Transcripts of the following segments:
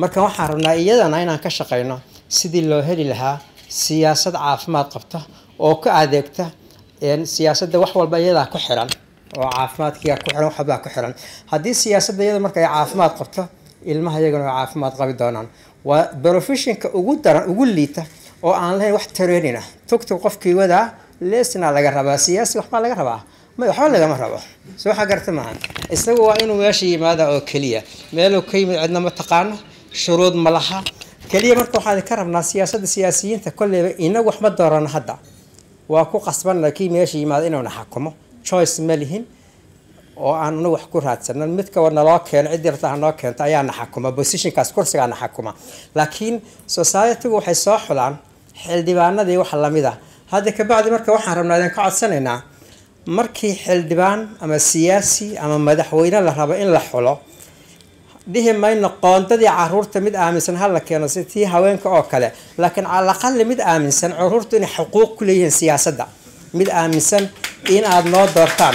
marka waxaan rabnaa iyadana inaan ka shaqayno sidii loo heli lahaa siyaasad caafimaad qabta oo ka adeegta siyaasadda wax walba iyadaa ku xiran oo caafimaadkiia ku xiran wax ku xiran. Haddii siyaasadda iyada marka ay caafimaad qabto ilmaha iyagana way caafimaad qabi doonaan. Waa professionka ugu daran ugu liita oo aan lahayn wax training ah tugtug qofkii wadaa lesna laga rabaa siyaasi waxbaa laga rabaa. Waxba lagama rabo. Soo waxa garta maaha isagu waa inuu meesha yimaada oo keliya. Meeluu ka yimid cidna ma taqaano shuruud ma laha. Keliya marka waxaan ka rabnaa siyaasadda siyaasiyiinta kolleyba inagu wax ma doorano hadda. Waa ku qasbanna kii meesha yimaada inuuna xakumo choice ma lihin oo aan anagu wax ku raadsano midka naloo keeno ciddii rabta hanoo keento ayaana xakuma. Positionkaas kursigaana xakuma. Laakiin societygu waxay soo xulaan. Xildhibaanadii wax la mid ah. Hadda kabacdi marka waxaan rabnaa idin ka codsanaynaa. Markii xildhibaan ama siyaasi ama madaxweyne la rabo in la xulo dhihi mayno qoondadii carruurta mid aaminsan hala keeno si tii haweenka oo kale. Laakiin calaqali mid aaminsan caruurtu inay xuquuq ku leeyihiin siyaasadda. Mid aaminsan in aada noo doortaan.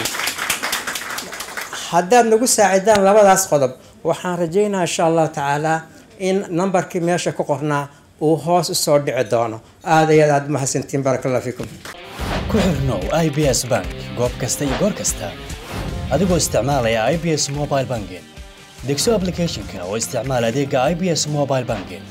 Haddaad nagu saacidaan labadaas qodob waxaan rajaynaha insha allahu tacaalaa in nambarkii meesha ku qornaa uu hoos u soo dhici doono. Aada ayaad aada mahadsantiin baraka allah fiikum. Ku xirnow i b s bank goob kasta iyo goor kasta. Adigoo isticmaalaya i b s mobile banking degso applicationka oo isticmaal adeega i b s mobile banking